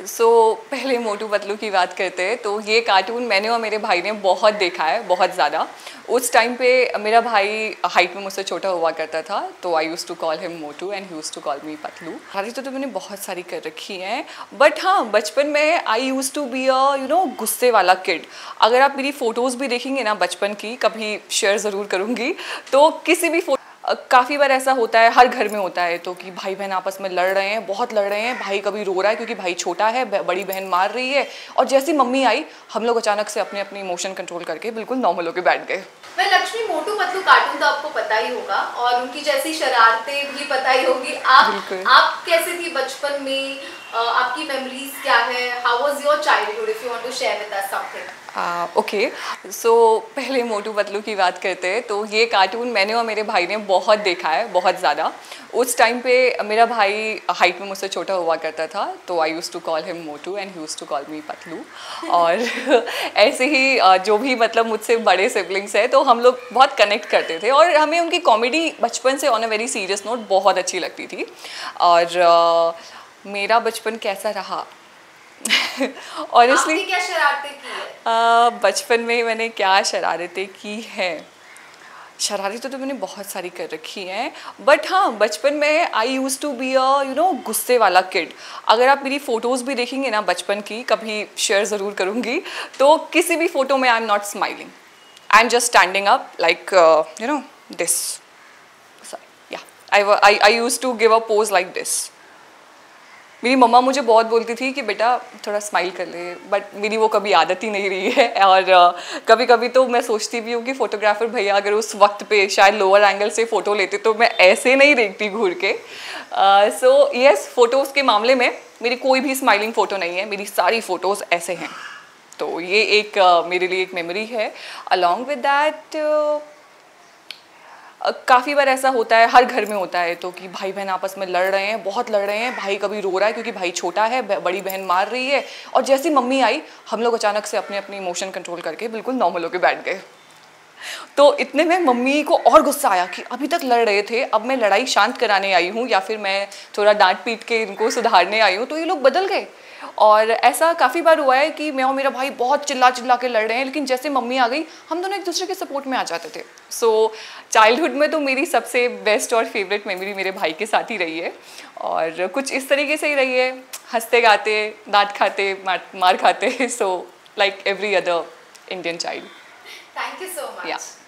सो so, पहले मोटू पतलू की बात करते हैं तो ये कार्टून मैंने और मेरे भाई ने बहुत देखा है बहुत ज़्यादा। उस टाइम पे मेरा भाई हाइट में मुझसे छोटा हुआ करता था तो I used to call him Motu and used to call me Patlu हारी तो, तो मैंने बहुत सारी कर रखी हैं बट हाँ बचपन में I used to be a you know गुस्से वाला किड अगर आप मेरी फ़ोटोज़ भी देखेंगे ना बचपन की कभी शेयर ज़रूर करूँगी तो किसी भी काफ़ी बार ऐसा होता है हर घर में होता है तो कि भाई बहन आपस में लड़ रहे हैं बहुत लड़ रहे हैं भाई कभी रो रहा है क्योंकि भाई छोटा है बड़ी बहन मार रही है और जैसी मम्मी आई हम लोग अचानक से अपने अपने इमोशन कंट्रोल करके बिल्कुल नॉर्मल होकर बैठ गए। मैं लक्ष्मी मोटू पतलू कार्टून तो आपको पता ही होगा और उनकी जैसी शरारतें भी पता ही होगी। आप आप कैसे थी बचपन में? आपकी मेमोरीज क्या है? How was your childhood if you want to share with us something okay so पहले मोटू पतलू की बात करते हैं तो ये कार्टून मैंने और मेरे भाई ने बहुत देखा है बहुत ज़्यादा। उस टाइम पे मेरा भाई हाइट में मुझसे छोटा हुआ करता था तो I used to call him Motu and he used to call me Patlu और ऐसे ही जो भी मतलब मुझसे बड़े सिबलिंग्स हैं तो हम लोग बहुत कनेक्ट करते थे और हमें उनकी कॉमेडी बचपन से on a very serious note बहुत अच्छी लगती थी। और uh, मेरा बचपन कैसा रहा? ऑनेस्टली क्या शरारतें की? बचपन में मैंने क्या शरारतें की हैं? शरारतें तो मैंने बहुत सारी कर रखी हैं बट हाँ बचपन में I used to be a you know गुस्से वाला किड अगर आप मेरी फ़ोटोज़ भी देखेंगे ना बचपन की, कभी शेयर ज़रूर करूँगी तो किसी भी फ़ोटो में I am not smiling I am just standing up like you know this I I used to give a pose like this मेरी मम्मा मुझे बहुत बोलती थी कि बेटा थोड़ा स्माइल कर ले बट मेरी वो कभी आदत ही नहीं रही है। और कभी कभी तो मैं सोचती भी हूँ कि फ़ोटोग्राफ़र भैया अगर उस वक्त पे शायद लोअर एंगल से फ़ोटो लेते तो मैं ऐसे नहीं देखती घूर के। सो यस फ़ोटोज़ के मामले में मेरी कोई भी स्माइलिंग फ़ोटो नहीं है मेरी सारी फ़ोटोज़ ऐसे हैं। तो ये एक uh, मेरे लिए एक मेमोरी है। अलॉन्ग विद दैट काफ़ी बार ऐसा होता है, हर घर में होता है तो कि भाई बहन आपस में लड़ रहे हैं, बहुत लड़ रहे हैं, भाई कभी रो रहा है क्योंकि भाई छोटा है बड़ी बहन मार रही है और जैसी मम्मी आई, हम लोग अचानक से अपने अपने इमोशन कंट्रोल करके बिल्कुल नॉर्मल होकर बैठ गए। तो इतने में मम्मी को और गुस्सा आया कि अभी तक लड़ रहे थे अब मैं लड़ाई शांत कराने आई हूँ या फिर मैं थोड़ा डांट पीट के इनको सुधारने आई हूँ तो ये लोग बदल गए। और ऐसा काफ़ी बार हुआ है कि मैं और मेरा भाई बहुत चिल्ला चिल्ला के लड़ रहे हैं लेकिन जैसे मम्मी आ गई हम दोनों एक दूसरे के सपोर्ट में आ जाते थे। सो so, चाइल्डहुड में तो मेरी सबसे बेस्ट और फेवरेट मेमोरी मेरे भाई के साथ ही रही है। और कुछ इस तरीके से ही रही है। हँसते गाते दांत खाते मार, मार खाते so like every other Indian child thank you so much